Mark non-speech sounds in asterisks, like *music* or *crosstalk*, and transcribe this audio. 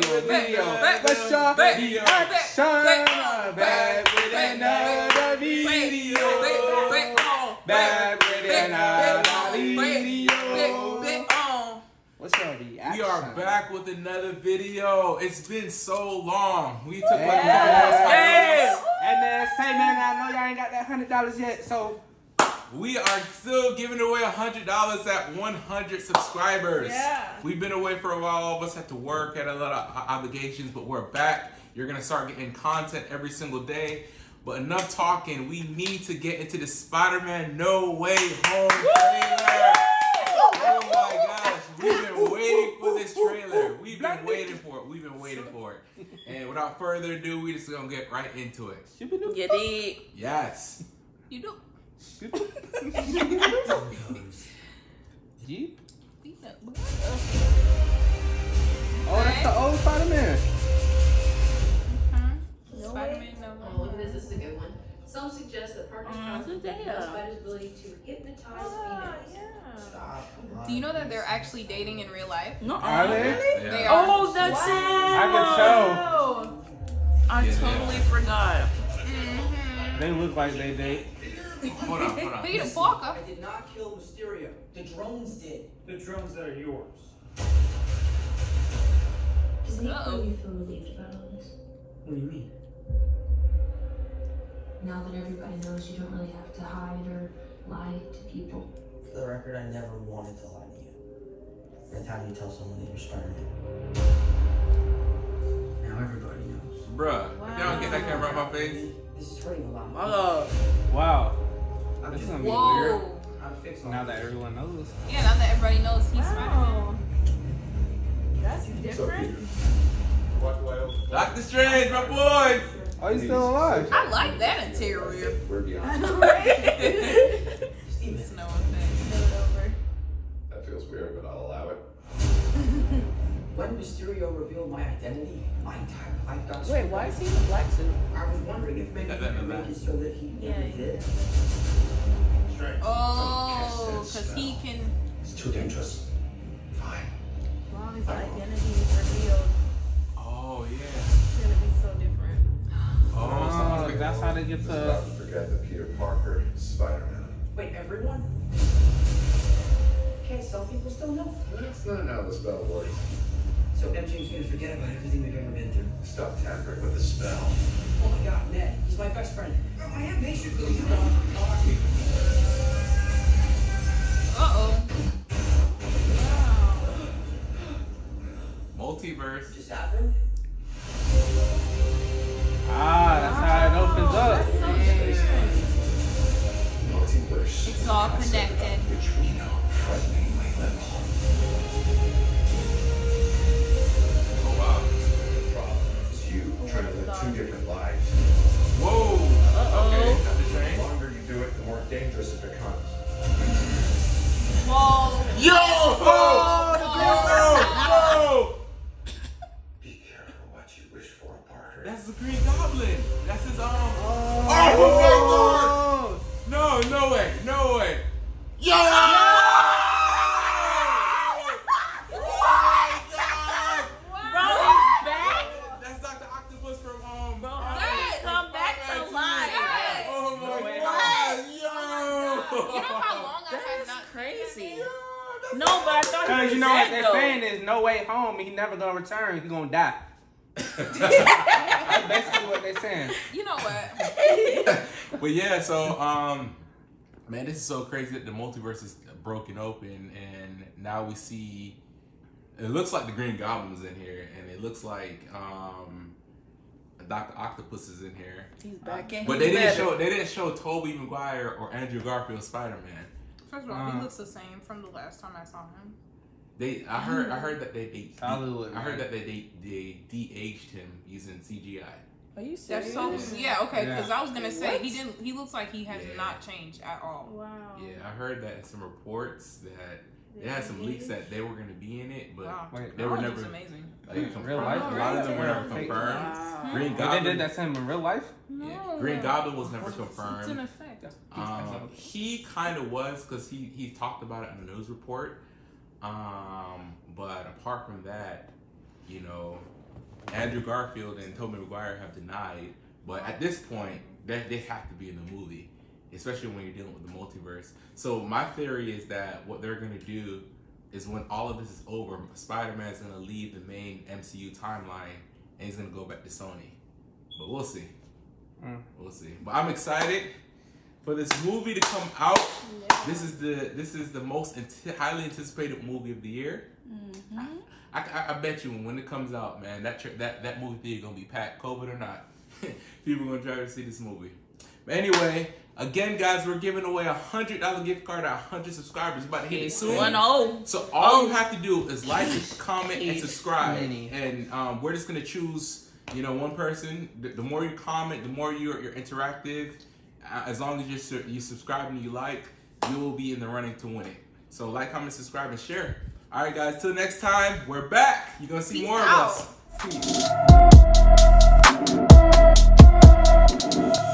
video. Back with another video. Back with another video. What's your reaction? We are back with another video. It's been so long. We took yeah. like a Hey man, say man, I know y'all ain't got that hundred dollars yet, so we are still giving away hundred dollars at one hundred subscribers. Yeah. We've been away for a while. All of us had to work, had a lot of obligations, but we're back. You're gonna start getting content every single day. But enough talking. We need to get into the Spider-Man No Way Home trailer. Oh my gosh, we've been waiting for this trailer. We've been waiting for it. We've been waiting for it. And without further ado, we're just gonna get right into it. You did. Yes. You do. Jeep. *laughs* Oh, that's the old Spider-Man. Spider-Man no Oh, this. This is a good one. Some suggest that Parker's powers good the day. spider's ability to hypnotize Ah, females. yeah. Do you know that they're actually dating in real life? No, Are they? Yeah. They are. Oh, that's it. I can tell. Oh, I Yeah. totally forgot. They look like they date. Hold on, hold on. Peter Parker. I did not kill Mysterio. The drones did. The drones that are yours. Does it Uh-oh. make you feel relieved about all this? What do you mean? Now that everybody knows you don't really have to hide or lie to people. For the record, I never wanted to lie to you. That's how do you tell someone that you're Spider-Man? Now everybody knows. Bruh, if y'all get that camera out my face. This is hurting a lot. My love. Wow. I'm just gonna be weird. Whoa. how to Now that everyone knows. Yeah, now that everybody knows he's Spider-Man. Wow. That's different. Doctor Strange, my boy. Oh, you still alive? I like that interior. I know, *laughs* right? Steven, Snow effect. Do it over. That feels weird, but I'll allow it. *laughs* when Mysterio revealed my identity, my entire life got Wait, why is he in the black suit? I was wondering if maybe That- you could make it so that he Yeah, never yeah. did. Strange. Because he can. It's too dangerous. Fine. As long as the identity is revealed, Oh yeah. it's gonna be so different. Oh, *gasps* Oh, sounds that's how they get to. about to forget that Peter Parker is Spider-Man. Wait, everyone? Okay, some people still know. That's not how the spell works. So MJ's gonna forget about everything we've ever been through. Stop tampering with the spell. Oh my god, Ned, he's my best friend. Oh, I am basically you know, multiverse. Just happened. Ah, that's how it opens up. Multiverse. It's all connected. Which we know frighteningly little. Oh wow. The problem is you trying to live two different lives. Whoa. Okay, Green Goblin. That's his um. Oh, Oh my No, no way, no way. Yo! Bro, he's back. That's Dr. Octopus from. Bro, he come back to life. Oh my No way. *laughs* You know yo! how long I have That's crazy. No, but I thought he Cause was you know what they're though. saying is no way home. He never gonna return. He gonna die. That's *laughs* basically what they're saying. You know what? *laughs* But yeah, so um, man, this is so crazy that the multiverse is broken open, and now we see. It looks like the Green Goblin is in here, and it looks like um, Doctor Octopus is in here. He's back in. But they didn't better. show they didn't show Tobey Maguire or Andrew Garfield Spider Man. First of all, Uh. he looks the same from the last time I saw him. They I heard I heard that they, they Hollywood, I heard man. that they they, they de-aged him using CGI. Are you That's serious? so yeah okay because Yeah. I was gonna say he didn't he looks like he has Yeah. not changed at all. Wow. Yeah, I heard that in some reports that they had some leaks that they were gonna be in it, but Wow, Wait, they were never looks amazing. like In confirmed. real life? A lot of them were never confirmed. Wow. Green But they Goblin, did that same in real life. yeah, Green Goblin was never confirmed. It's in confirmed. effect. Um, he kind of was because he he talked about it in the news report. Um, but apart from that, you know, Andrew Garfield and Tobey Maguire have denied, but at this point, they, they have to be in the movie, especially when you're dealing with the multiverse. So my theory is that what they're gonna do is when all of this is over, Spider-Man is gonna leave the main MCU timeline and he's gonna go back to Sony. But we'll see. Mm. We'll see. But I'm excited for this movie to come out. This is the this is the most highly anticipated movie of the year. I, I, I bet you when it comes out, man, that tr- that that movie theater gonna be packed, COVID or not. *laughs* People are gonna try to see this movie. But anyway, again, guys, we're giving away a hundred dollar gift card to hundred subscribers. About to hit it soon. One oh. So all you have to do is like, *laughs* comment, and subscribe. many. And um, we're just gonna choose, you know, one person. The, the more you comment, the more you're, you're interactive as long as you're you subscribe and you like, you will be in the running to win it. So like, comment, subscribe, and share. All right, guys. Till next time, we're back. You're gonna see Peace more out. of us. Peace.